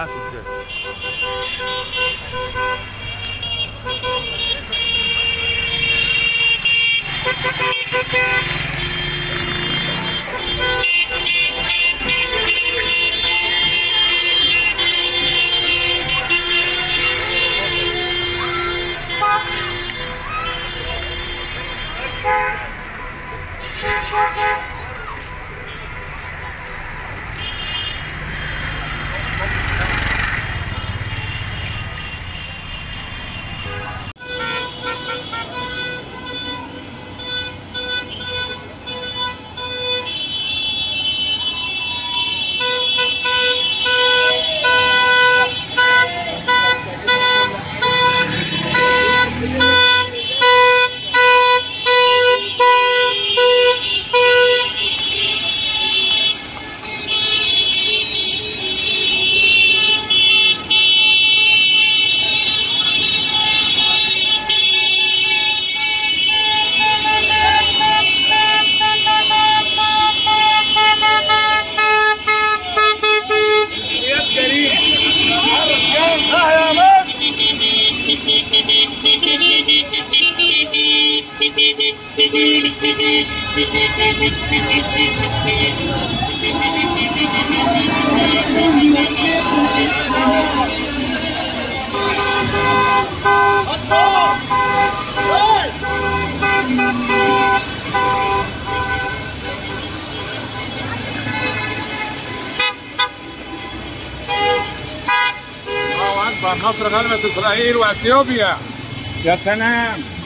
half is good. Thank you. أكبر. مصر غلبت إسرائيل وأثيوبيا. يا سلام.